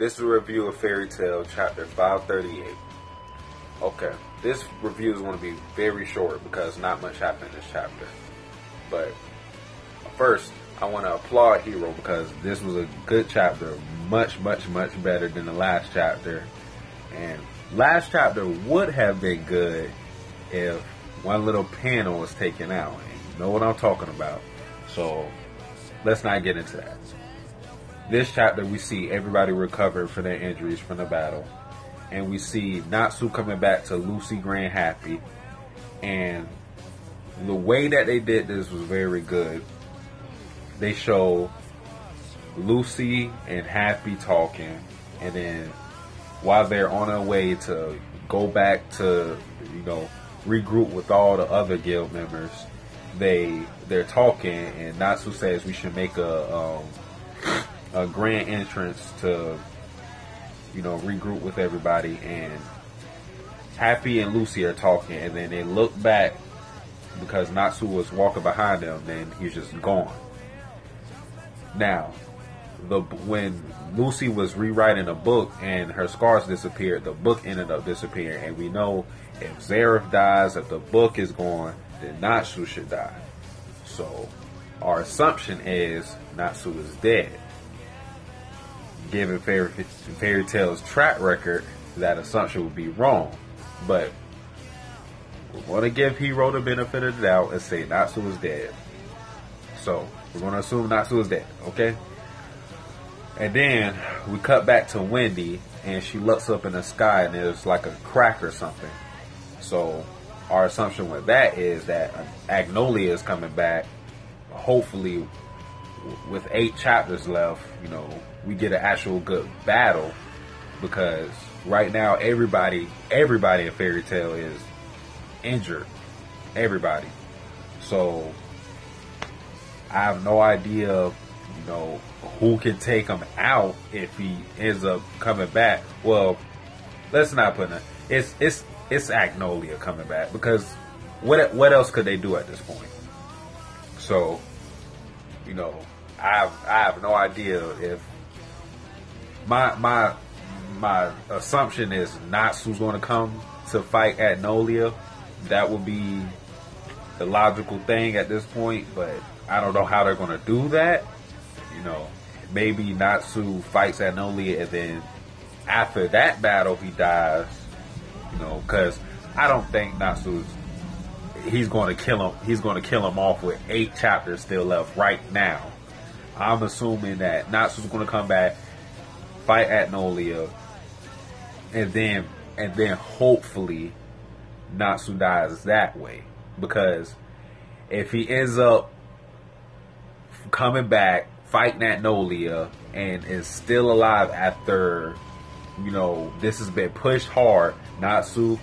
This is a review of Fairy Tail chapter 538. Okay, this review is going to be very short because not much happened in this chapter. But first, I want to applaud Hiro because this was a good chapter, much, much, much better than the last chapter. And last chapter would have been good if one little panel was taken out. And you know what I'm talking about. So let's not get into that. This chapter, we see everybody recover from their injuries from the battle. And we see Natsu coming back to Lucy Grand happy. And the way that they did this was very good. They show Lucy and Happy talking, and then while they're on their way to go back to, you know, regroup with all the other guild members, they they're talking, and Natsu says we should make a um, a grand entrance to, you know, regroup with everybody, and Happy and Lucy are talking, and then they look back because Natsu was walking behind them, then he's just gone. Now, the when Lucy was rewriting a book and her scars disappeared, the book ended up disappearing, and we know if Zeref dies, if the book is gone, then Natsu should die. So, our assumption is Natsu is dead. Given Fairy, Fairy Tail's track record, that assumption would be wrong. But we want to give Hiro the benefit of the doubt and say Natsu is dead. So we're going to assume Natsu is dead, okay? And then we cut back to Wendy, and she looks up in the sky, and there's like a crack or something. So our assumption with that is that Agnolia is coming back. Hopefully, with eight chapters left, you know, we get an actual good battle because right now everybody, everybody in Fairy Tail is injured. Everybody. So I have no idea, you know, who can take him out if he ends up coming back. Well, let's not put it. It's it's it's Agnolia coming back because what what else could they do at this point? So, you know, I have I have no idea if my my my assumption is Natsu's going to come to fight Agnolia that would be the logical thing at this point, but I don't know how they're going to do that. You know, maybe Natsu fights Agnolia and then after that battle he dies. You know, because I don't think Natsu's he's going to kill him. He's going to kill him off with eight chapters still left right now. I'm assuming that Natsu's going to come back, fight Agnolia, and then and then hopefully Natsu dies that way. Because if he ends up coming back, fighting Agnolia, and is still alive after, you know, this has been pushed hard, Natsu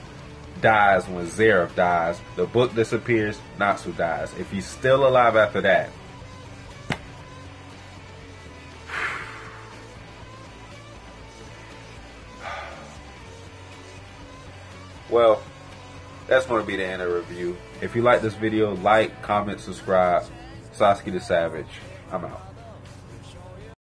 dies when Zeref dies, the book disappears, Natsu dies. If he's still alive after that, well, that's going to be the end of the review. If you like this video, like, comment, subscribe. Satsuki the Savage. I'm out.